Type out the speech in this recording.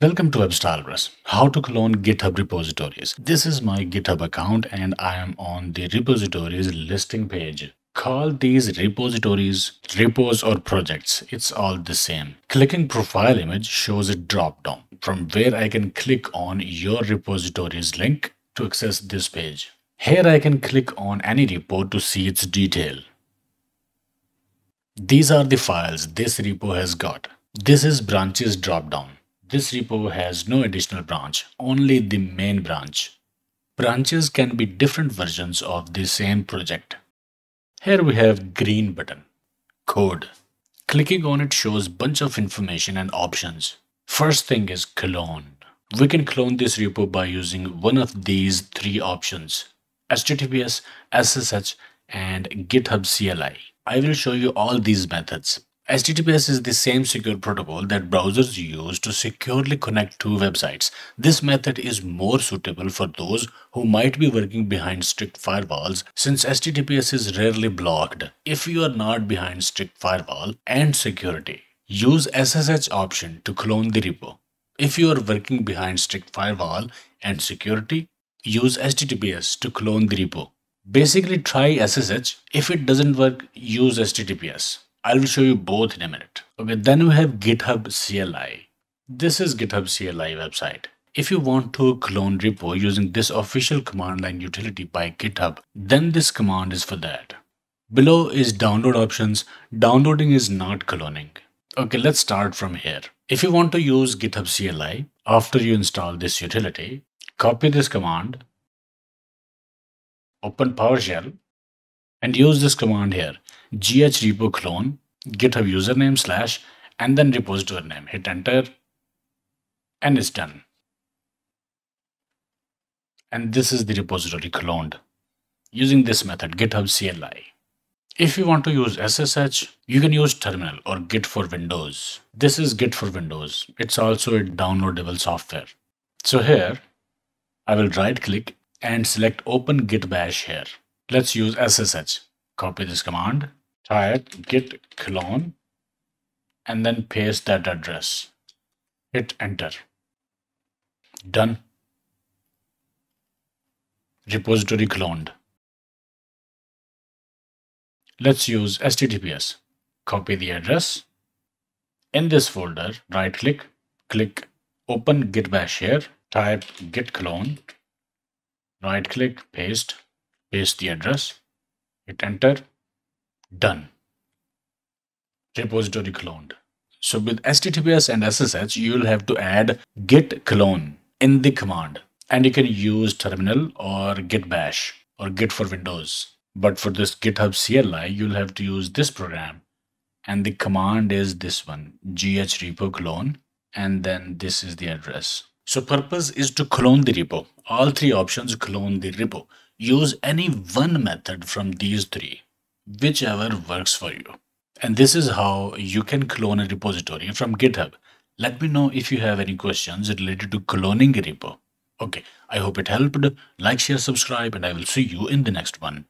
Welcome to WebStylePress. How to clone GitHub repositories. This is my GitHub account and I am on the repositories listing page. Call these repositories repos or projects. It's all the same. Clicking profile image shows a drop down from where I can click on your repositories link to access this page. Here I can click on any repo to see its detail. These are the files this repo has got. This is branches dropdown. This repo has no additional branch, only the main branch. Branches can be different versions of the same project. Here we have green button, code. Clicking on it shows bunch of information and options. First thing is clone. We can clone this repo by using one of these three options, HTTPS, SSH, and GitHub CLI. I will show you all these methods. HTTPS is the same secure protocol that browsers use to securely connect to websites. This method is more suitable for those who might be working behind strict firewalls since HTTPS is rarely blocked. If you are not behind strict firewall and security, use SSH option to clone the repo. If you are working behind strict firewall and security, use HTTPS to clone the repo. Basically try SSH. If it doesn't work, use HTTPS. I will show you both in a minute. Okay, then we have GitHub CLI. This is GitHub CLI website. If you want to clone repo using this official command line utility by GitHub, then this command is for that. Below is download options. Downloading is not cloning. Okay, let's start from here. If you want to use GitHub CLI, after you install this utility, copy this command, open PowerShell, and use this command here gh repo clone github username slash and then repository name. Hit enter and it's done. And this is the repository cloned using this method github cli if you want to use ssh you can use terminal or git for windows. This is git for windows. It's also a downloadable software. So here i will right click and select open git bash here. Let's use ssh copy this command, type git clone, and then paste that address. Hit enter. Done. Repository cloned. Let's use HTTPS. Copy the address. In this folder, right click, click open git bash here, type git clone, right click, paste, paste the address, hit enter done. Repository cloned. So with https and ssh you'll have to add git clone in the command. And you can use terminal or git bash or git for windows. But for this github cli you'll have to use this program. And the command is this one gh repo clone. And then this is the address. So purpose is to clone the repo. All three options clone the repo. Use any one method from these three, whichever works for you. And this is how you can clone a repository from GitHub. Let me know if you have any questions related to cloning a repo. Okay, I hope it helped. Like, share, subscribe, and I will see you in the next one.